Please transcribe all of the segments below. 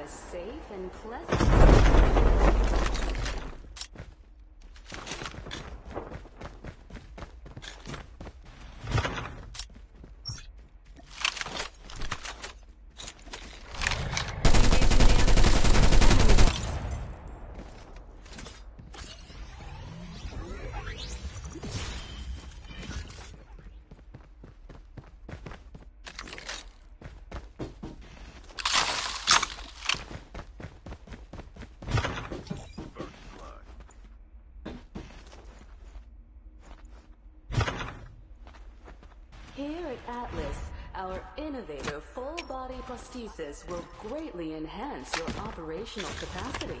a safe and pleasant Atlas, our innovative full-body prosthesis will greatly enhance your operational capacity.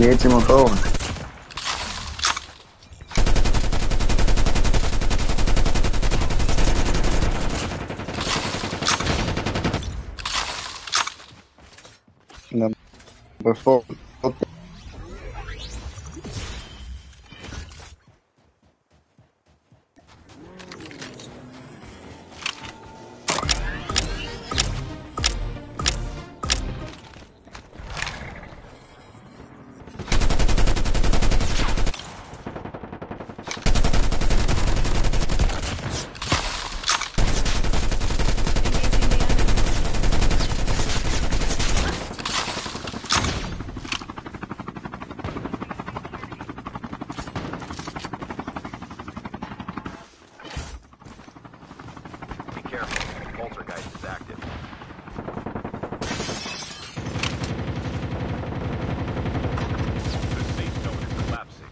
Jedźmy koło. Number four. Careful. Poltergeist is active. The safe zone is collapsing.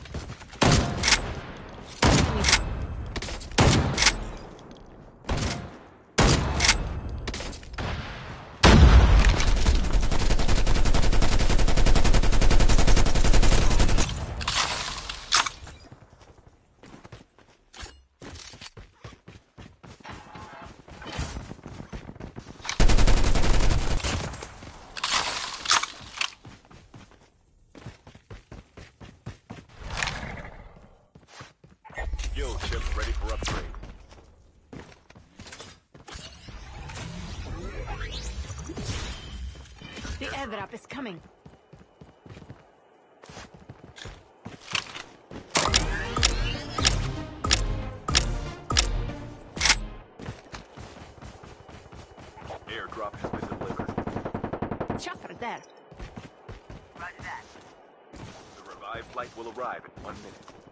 Enemy down. Yo, chip ready for upgrade. The airdrop is coming. Airdrop has been delivered. Chopper there. The revived flight will arrive in one minute.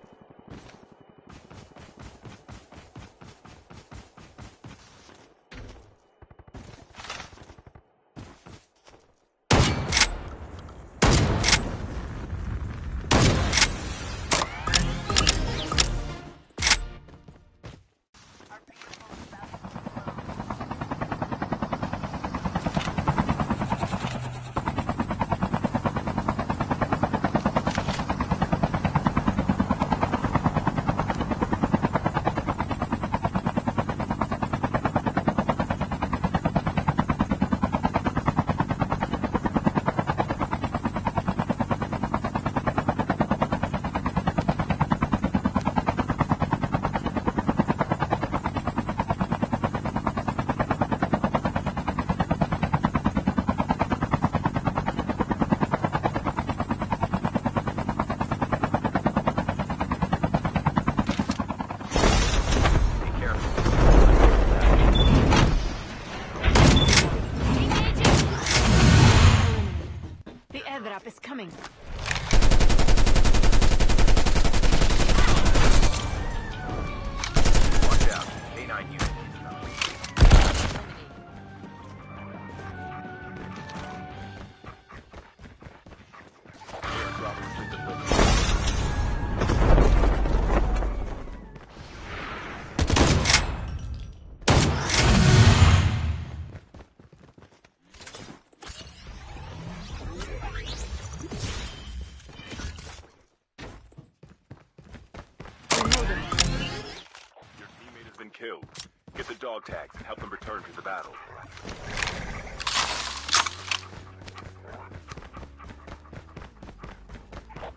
Dog tags and help them return to the battle.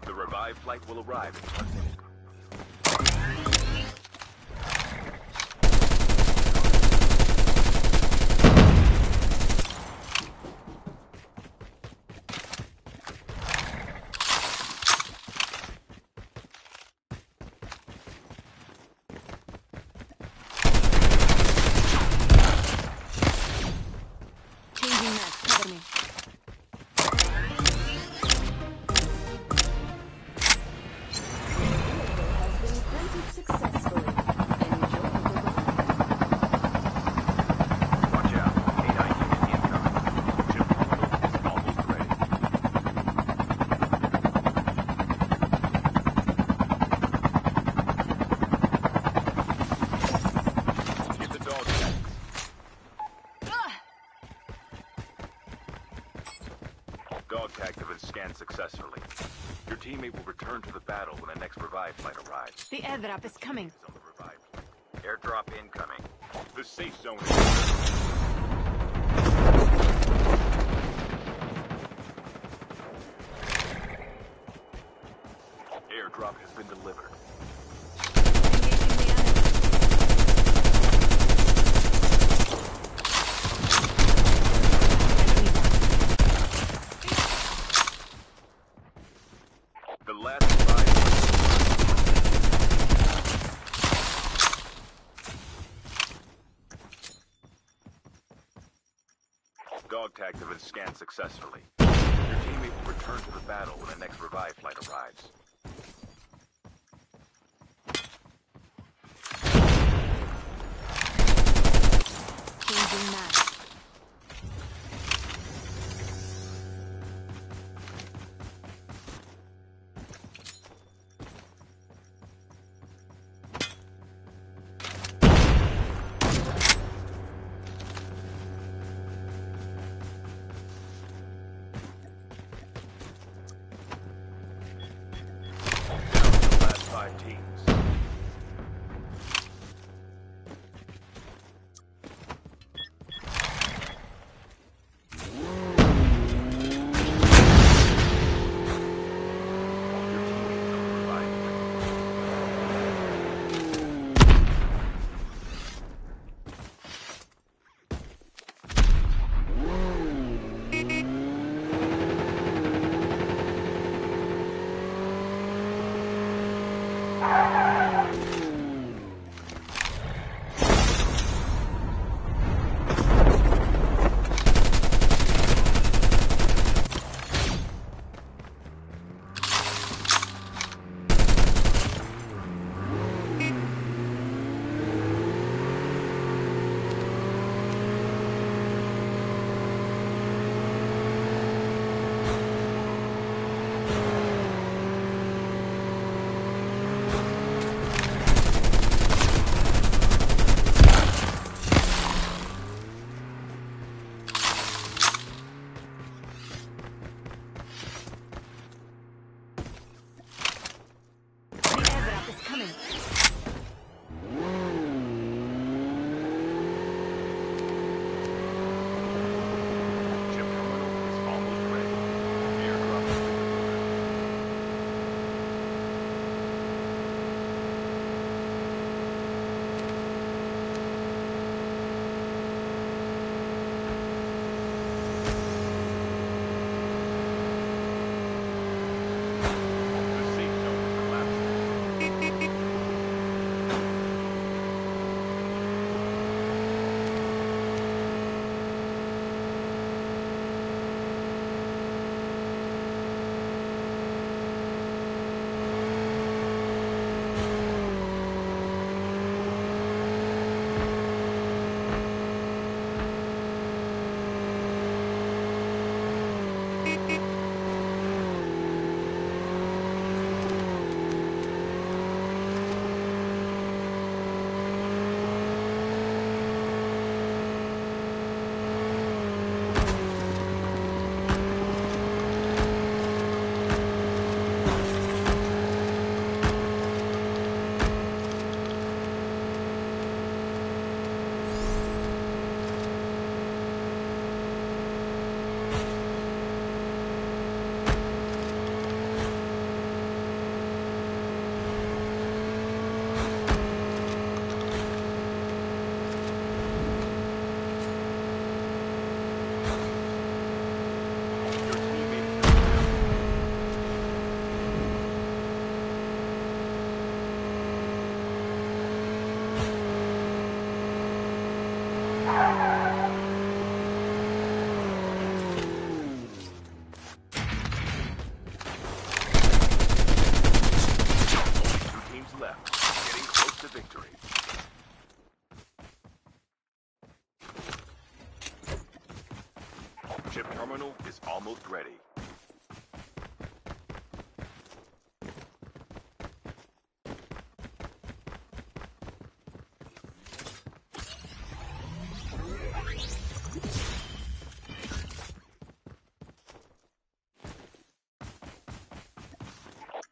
The revived flight will arrive in one minute. The drop is coming. Airdrop incoming. The safe zone Airdrop has been delivered. Dog tags have been scanned successfully. Your teammate will return to the battle when the next revive flight arrives. teams.